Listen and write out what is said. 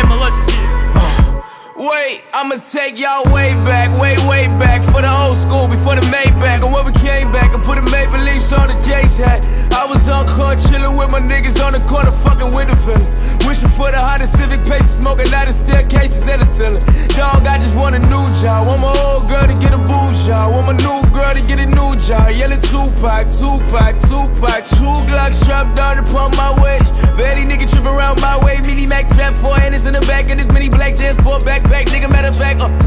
Melodie. Uh. Wait, I'ma take y'all way back, way, way back For the old school, before the Maybach. And when we came back, I put a Maple Leafs on the Jays hat I was on court, chillin' with my niggas on the corner, fucking with the fellas Wishing for the hottest Civic paces, smoking out of staircases at the ceiling. Dog, I just want a new job. Want my old girl to get a job Want my new girl to get a new job. Yelling Tupac, Tupac, Tupac. Two Glock strapped on upon my black transport backpack Nigga, matter of fact, uh,